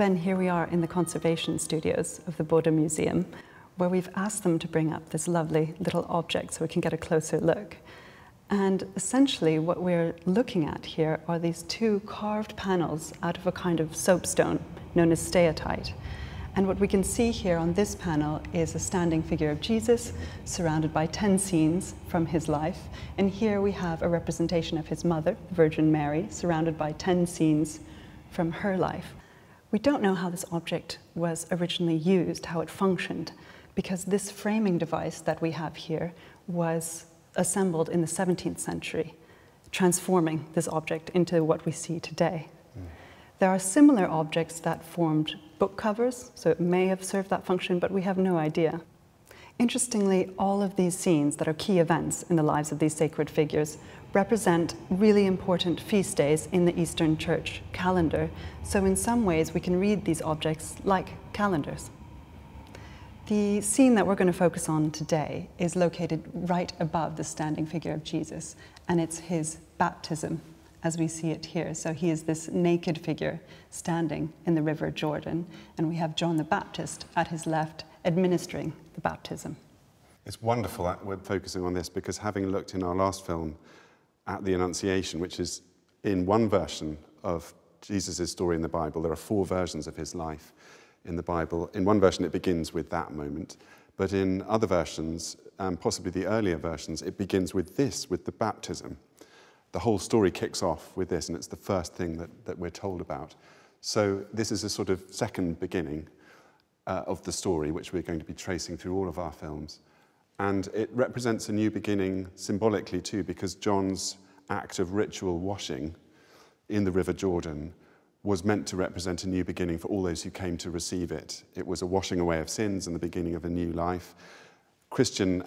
Ben, here we are in the conservation studios of the Bode Museum, where we've asked them to bring up this lovely little object so we can get a closer look. And essentially, what we're looking at here are these two carved panels out of a kind of soapstone known as steatite. And what we can see here on this panel is a standing figure of Jesus surrounded by 10 scenes from his life. And here we have a representation of his mother, the Virgin Mary, surrounded by 10 scenes from her life. We don't know how this object was originally used, how it functioned, because this framing device that we have here was assembled in the 17th century, transforming this object into what we see today. There are similar objects that formed book covers, so it may have served that function, but we have no idea. Interestingly, all of these scenes that are key events in the lives of these sacred figures represent really important feast days in the Eastern Church calendar, so in some ways we can read these objects like calendars. The scene that we're going to focus on today is located right above the standing figure of Jesus, and it's his baptism as we see it here. So he is this naked figure standing in the River Jordan, and we have John the Baptist at his left administering the baptism. It's wonderful that we're focusing on this because having looked in our last film at the Annunciation, which is in one version of Jesus' story in the Bible, there are four versions of his life in the Bible. In one version, it begins with that moment, but in other versions, um, possibly the earlier versions, it begins with this, with the baptism the whole story kicks off with this, and it's the first thing that, that we're told about. So this is a sort of second beginning uh, of the story, which we're going to be tracing through all of our films. And it represents a new beginning symbolically too, because John's act of ritual washing in the River Jordan was meant to represent a new beginning for all those who came to receive it. It was a washing away of sins and the beginning of a new life. Christian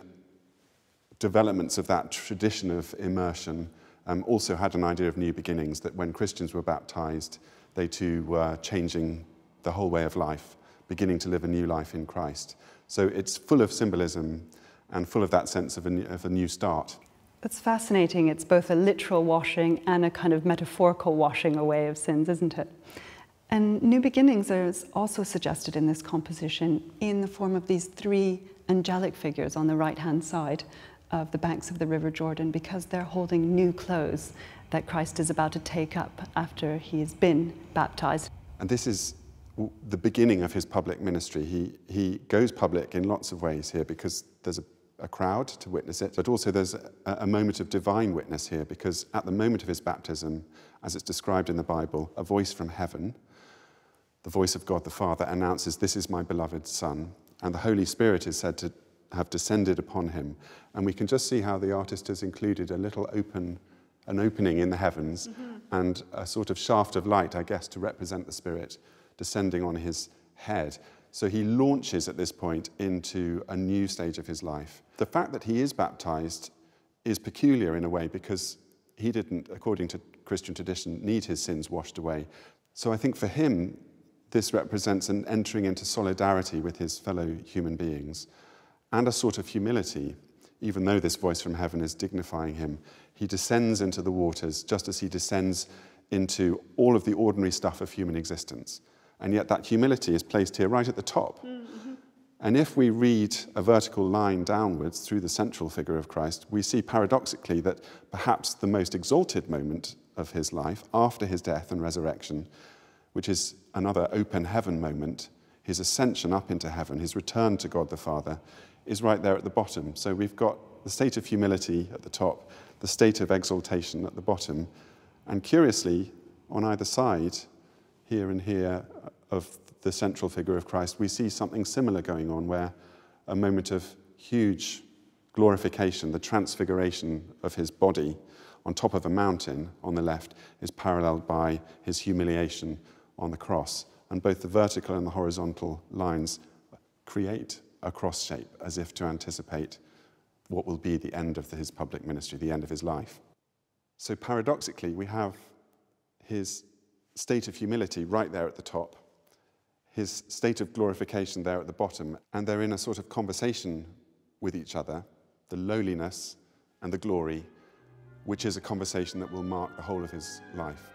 developments of that tradition of immersion um, also had an idea of new beginnings, that when Christians were baptized, they too were changing the whole way of life, beginning to live a new life in Christ. So it's full of symbolism and full of that sense of a, new, of a new start. It's fascinating. It's both a literal washing and a kind of metaphorical washing away of sins, isn't it? And new beginnings are also suggested in this composition in the form of these three angelic figures on the right hand side of the banks of the River Jordan because they're holding new clothes that Christ is about to take up after he has been baptized. And this is the beginning of his public ministry. He, he goes public in lots of ways here because there's a, a crowd to witness it, but also there's a, a moment of divine witness here because at the moment of his baptism, as it's described in the Bible, a voice from heaven, the voice of God the Father, announces, This is my beloved Son. And the Holy Spirit is said to have descended upon him. And we can just see how the artist has included a little open, an opening in the heavens mm-hmm. and a sort of shaft of light, I guess, to represent the Spirit descending on his head. So he launches at this point into a new stage of his life. The fact that he is baptized is peculiar in a way because he didn't, according to Christian tradition, need his sins washed away. So I think for him, this represents an entering into solidarity with his fellow human beings and a sort of humility. Even though this voice from heaven is dignifying him, he descends into the waters just as he descends into all of the ordinary stuff of human existence. And yet that humility is placed here right at the top. Mm-hmm. And if we read a vertical line downwards through the central figure of Christ, we see paradoxically that perhaps the most exalted moment of his life after his death and resurrection, which is another open heaven moment, his ascension up into heaven, his return to God the Father, is right there at the bottom. So we've got the state of humility at the top, the state of exaltation at the bottom. And curiously, on either side, here and here of the central figure of Christ, we see something similar going on where a moment of huge glorification, the transfiguration of his body on top of a mountain on the left, is paralleled by his humiliation on the cross. And both the vertical and the horizontal lines create a cross shape as if to anticipate what will be the end of his public ministry, the end of his life. So paradoxically, we have his state of humility right there at the top, his state of glorification there at the bottom, and they're in a sort of conversation with each other, the lowliness and the glory, which is a conversation that will mark the whole of his life.